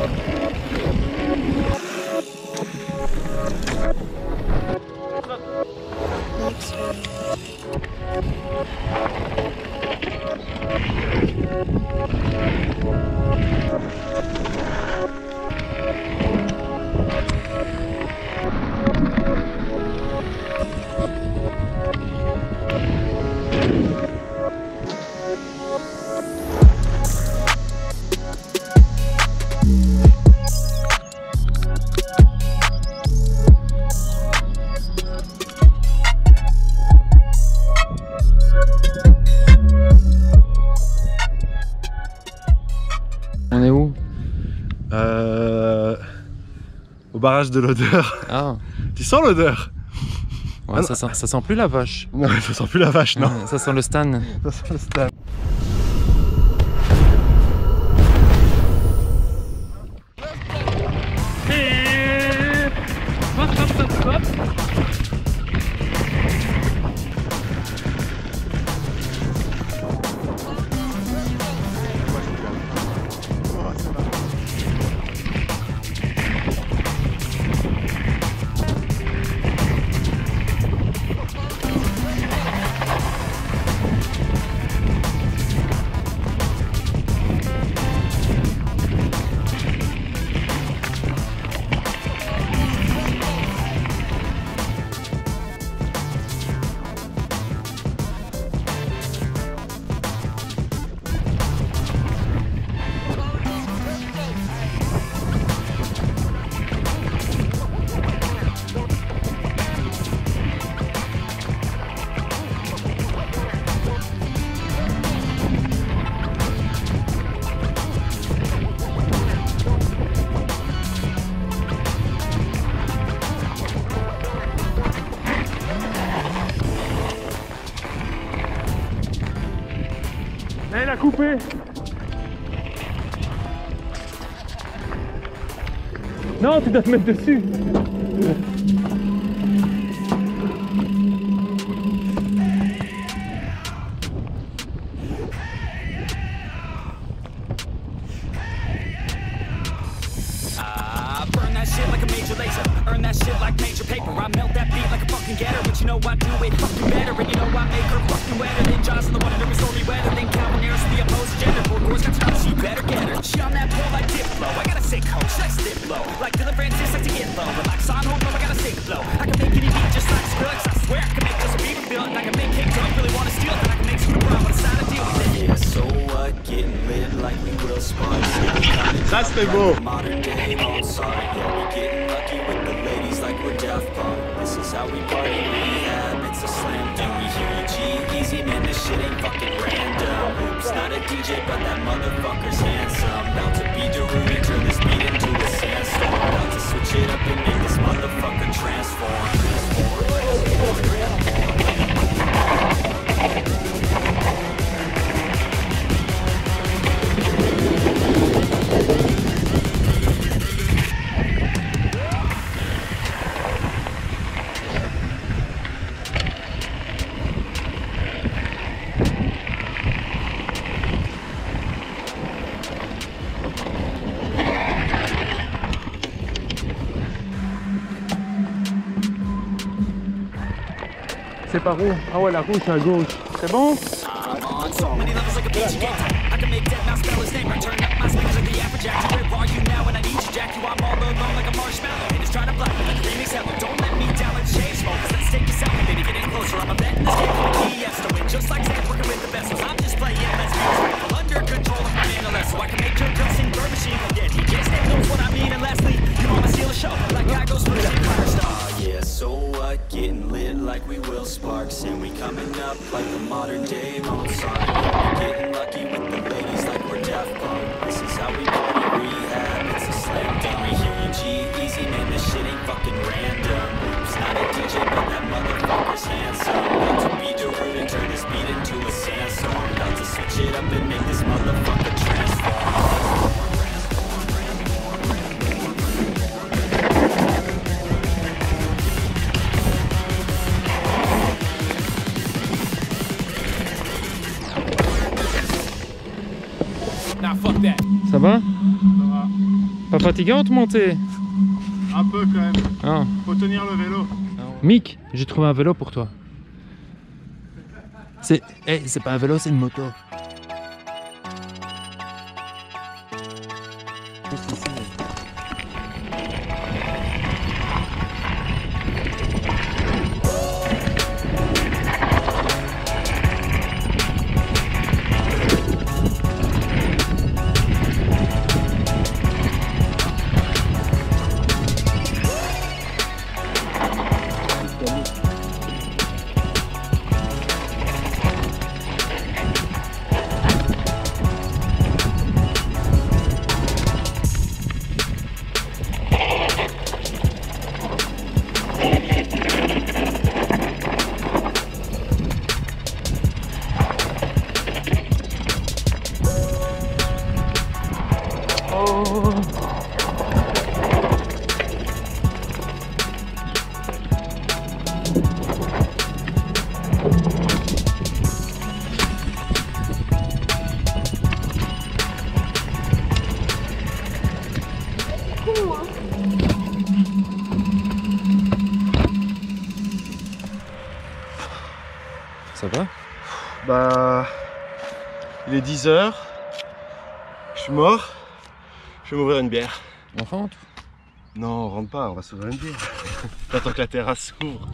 On barrage de l'odeur. Ah, Tu sens l'odeur ouais, Ah, ça, sent, ça sent plus la vache. Non, ça sent plus la vache, non. Ça sent le stan. Ça sent le stade. Coupé. Non, tu dois te mettre dessus shit like a major laser. Earn that shit like major paper. I melt that beat like a fucking getter. But you know I do it fucking better. And you know I make her fucking wetter than Jaws in the water. Never stormy weather than Calvin Harris, the opposed gender. Four doors got time, she better get her. She on that pole like Diplo. I got a sick hoe, she likes dip low. Like Dylan Francis, like to get low. Relax on home, I got a sick flow. I can grill sparks. Ça. Modern day Mozart. Yeah, we getting lucky with the ladies like we're Daft Punk. This is how we party rehab. It's a slam dunk. We hear you G easy, man. This shit ain't fucking random. Oops, not a DJ, but that motherfucker's C'est par où Ah ouais, la roue, c'est à gauche. C'est bon? like a modern day Mozart. Getting lucky with the ladies like we're Def Punk. This is how we party rehab, it's a slam dunk. We hear you G, easy man, this shit ain't fucking random. It's not a DJ but that motherfucker's handsome. About to be derooted, turn this beat into a sandstorm. About to switch it up and fatigante montée Un peu quand même. Ah. Faut tenir le vélo. Mick, j'ai trouvé un vélo pour toi. C'est eh, c'est pas un vélo, c'est une moto. Ça va? Bah. Il est 10h. Je suis mort. Je vais m'ouvrir une bière. On rentre Non, on rentre pas, on va s'ouvrir une bière. J'attends que la terrasse s'ouvre.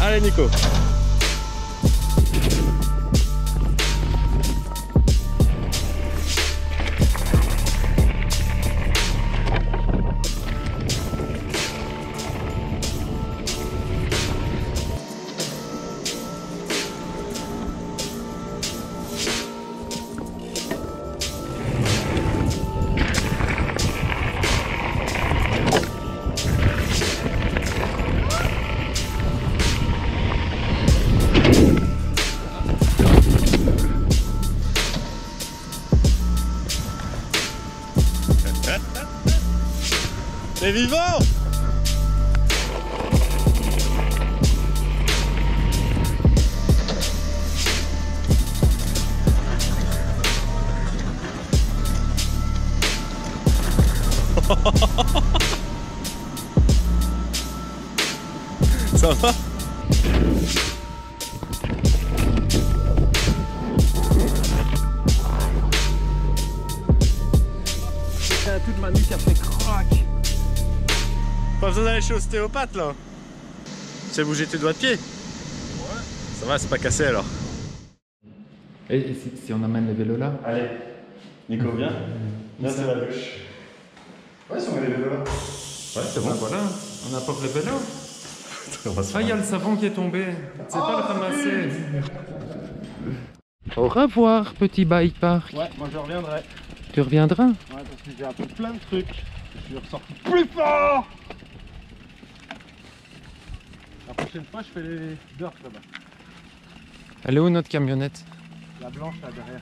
Allez, Nico. T'es vivant. Ça va? C'est un toute ma nuit qui a fait besoin d'aller chez l'ostéopathe là. Tu sais bouger tes doigts de pied Ouais. Ça va, c'est pas cassé alors. Et, si, si on amène le vélo là Allez, Nico, viens. Viens, c'est la douche. Ouais, si on met les vélos là. Ouais, c'est bon. Ah, voilà, on apporte le vélo. On va se Ah, il y a le savon qui est tombé. C'est pas le ramasser. Au revoir, petit bike park. Ouais, moi je reviendrai. Tu reviendras? Ouais, parce que j'ai appris plein de trucs. Je suis ressorti plus fort prochaine fois, je fais les dirt là-bas. Elle est où notre camionnette La blanche là derrière.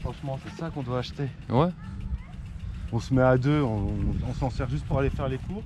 Franchement, c'est ça qu'on doit acheter. Ouais. on se met à deux, on, on s'en sert juste pour aller faire les cours.